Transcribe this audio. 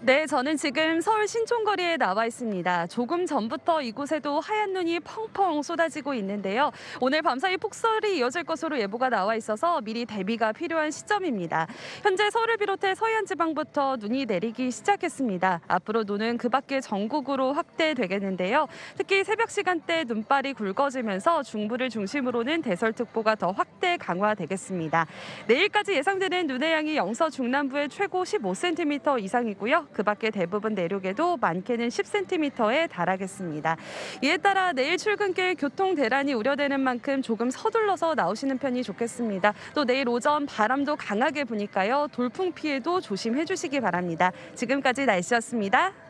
네, 저는 지금 서울 신촌거리에 나와 있습니다. 조금 전부터 이곳에도 하얀 눈이 펑펑 쏟아지고 있는데요. 오늘 밤사이 폭설이 이어질 것으로 예보가 나와 있어서 미리 대비가 필요한 시점입니다. 현재 서울을 비롯해 서해안 지방부터 눈이 내리기 시작했습니다. 앞으로 눈은 그 밖에 전국으로 확대되겠는데요. 특히 새벽 시간대 눈발이 굵어지면서 중부를 중심으로는 대설특보가 더 확대 강화되겠습니다. 내일까지 예상되는 눈의 양이 영서 중남부의 최고 15cm 이상이고요. 그 밖에 대부분 내륙에도 많게는 10cm에 달하겠습니다. 이에 따라 내일 출근길 교통 대란이 우려되는 만큼 조금 서둘러서 나오시는 편이 좋겠습니다. 또 내일 오전 바람도 강하게 부니까요. 돌풍 피해도 조심해 주시기 바랍니다. 지금까지 날씨였습니다.